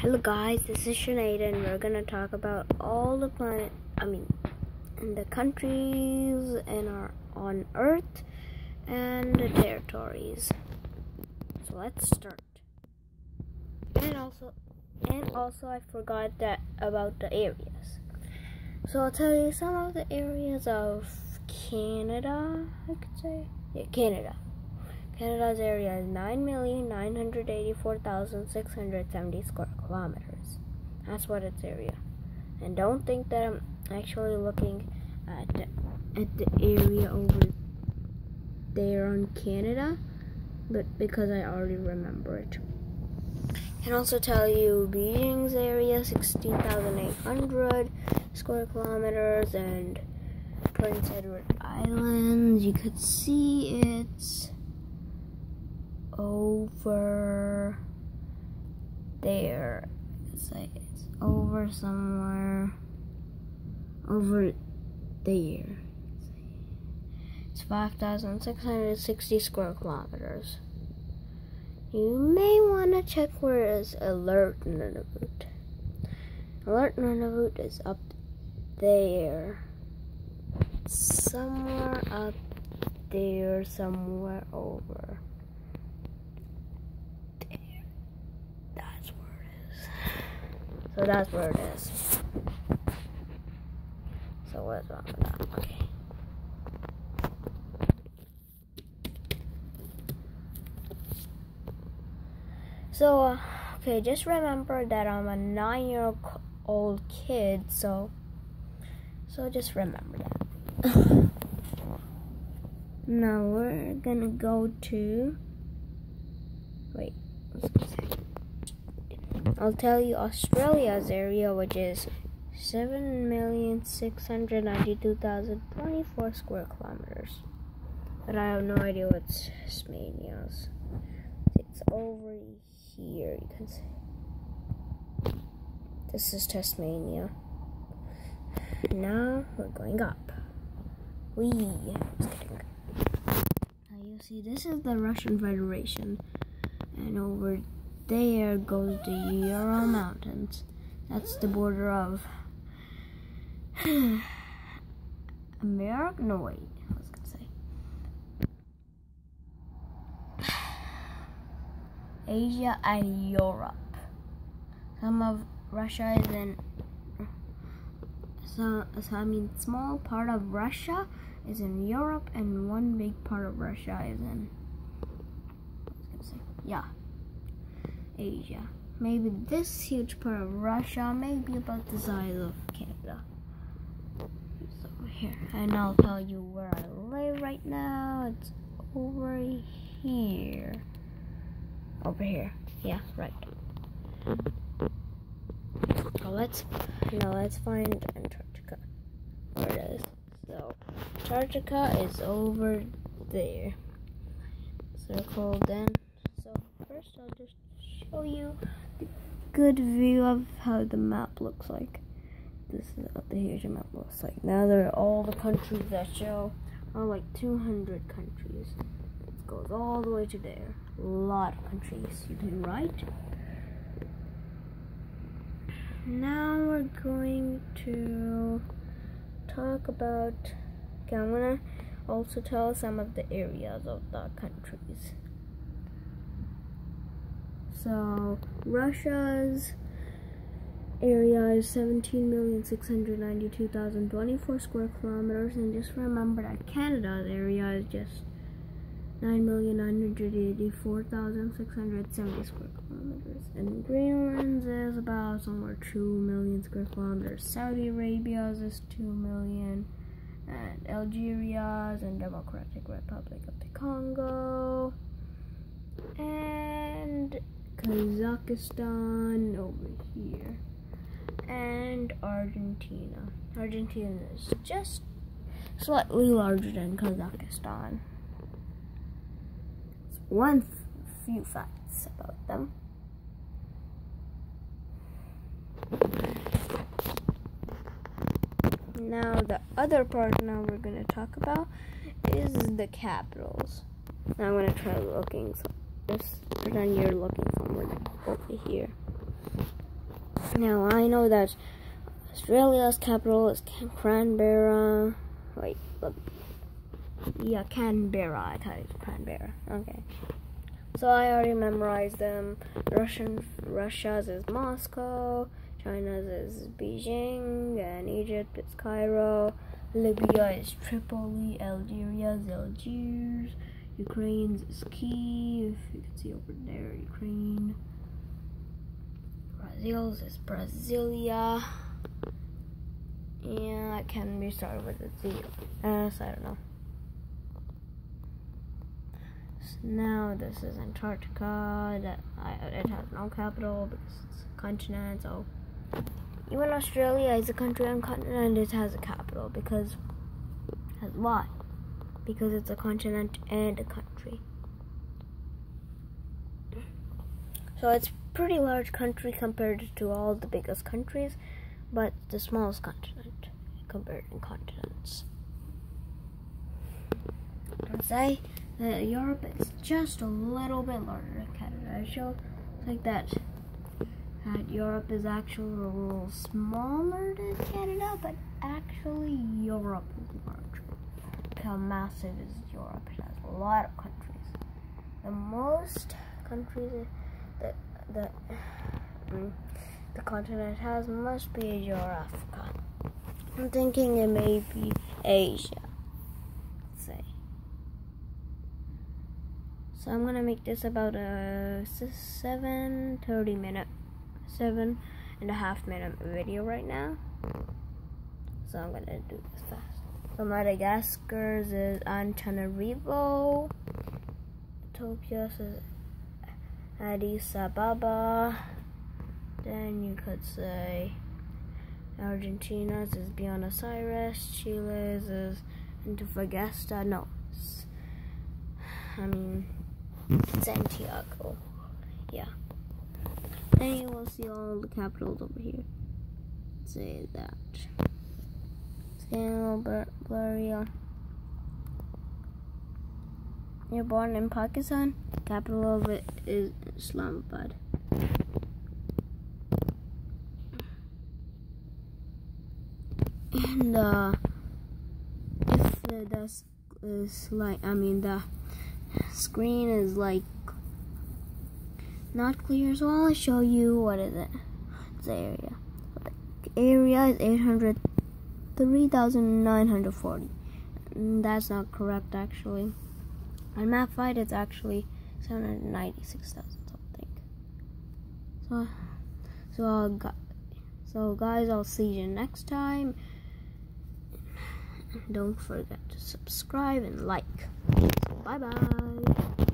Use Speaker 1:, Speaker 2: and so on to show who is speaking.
Speaker 1: Hello guys, this is Sinead and we're gonna talk about all the planet I mean the countries in our on Earth and the territories. So let's start. And also and also I forgot that about the areas. So I'll tell you some of the areas of Canada, I could say. Yeah, Canada. Canada's area is 9,984,670 square kilometers. That's what its area. And don't think that I'm actually looking at the, at the area over there on Canada, but because I already remember it. Can also tell you Beijing's area 16,800 square kilometers and Prince Edward Island. You could see it's over there. It's like it's over somewhere over there. It's 5,660 square kilometers. You may want to check where is Alert Nunavut. Alert Nunavut is up there. Somewhere up there, somewhere over. So that's where it is. So what's wrong with that? Okay. So, uh, okay, just remember that I'm a nine-year-old kid, so, so just remember that. now we're gonna go to, wait, I'll tell you Australia's area, which is 7,692,024 square kilometers. But I have no idea what Tasmania's. It's over here, you can see. This is Tasmania. Now we're going up. We. Now you see this is the Russian Federation. And over there goes the Ural Mountains. That's the border of America. No, wait. Say Asia and Europe. Some of Russia is in. So, so I mean, small part of Russia is in Europe, and one big part of Russia is in. I was gonna say, yeah. Asia. Maybe this huge part of Russia, maybe about the size of Canada. It's over here. And I'll tell you where I live right now. It's over here. Over here. Yeah, right. Well, let's now let's find Antarctica. Where it is. So Antarctica is over there. Circle then. So first I'll just show you a good view of how the map looks like. This is what the huge map looks like. Now there are all the countries that show are like 200 countries. It goes all the way to there. A lot of countries you can write. Now we're going to talk about. Okay, I'm gonna also tell some of the areas of the countries. So Russia's area is 17,692,024 square kilometers, and just remember that Canada's area is just 9,984,670 square kilometers, and Greenland's is about somewhere 2 million square kilometers. Saudi Arabia's is 2 million, and Algeria's and Democratic Republic of the Congo, and Kazakhstan over here, and Argentina. Argentina is just slightly larger than Kazakhstan. One few facts about them. Now the other part now we're gonna talk about is the capitals. I'm gonna try looking just pretend you're looking somewhere over here. Now I know that Australia's capital is Canberra. Wait, look. Yeah, Canberra. I thought it was Canberra. Okay. So I already memorized them. Russian, Russia's is Moscow. China's is Beijing, and Egypt is Cairo. Libya is Tripoli. Algeria is Algiers. Ukraine's is Kiev. You can see over there, Ukraine. Brazil's is Brasilia. Yeah, it can be started with a Z. So I don't know. So now this is Antarctica. That I, it has no capital because it's a continent. So even Australia is a country and continent. It has a capital because it has why? Because it's a continent and a country. So it's pretty large country compared to all the biggest countries, but the smallest continent compared to continents. I'd say that Europe is just a little bit larger than Canada. I show like that that Europe is actually a little smaller than Canada, but actually Europe is larger. Look how massive is Europe? It has a lot of countries. The most countries that that mm, the continent has must be or Africa. I'm thinking it may be Asia. Let's say. So I'm gonna make this about a seven thirty minute, seven and a half minute video right now. So I'm gonna do this fast. So Madagascar's is Antananarivo. Ethiopia is Addis Ababa. Then you could say Argentina's is Buenos Aires. Chile's is Antofagasta. No, I mean Santiago. Yeah. And you will see all the capitals over here. Say that. It's getting a little blurry. You're born in Pakistan. Capital of it is Islamabad. And uh, if the desk is like, I mean the screen is like not clear, so I'll show you what is it. The area. The area is 800, 3,940. Mm, that's not correct actually. On map fight, it's actually 796,000 something. So, so, I'll, so guys, I'll see you next time. Don't forget to subscribe and like. Bye bye.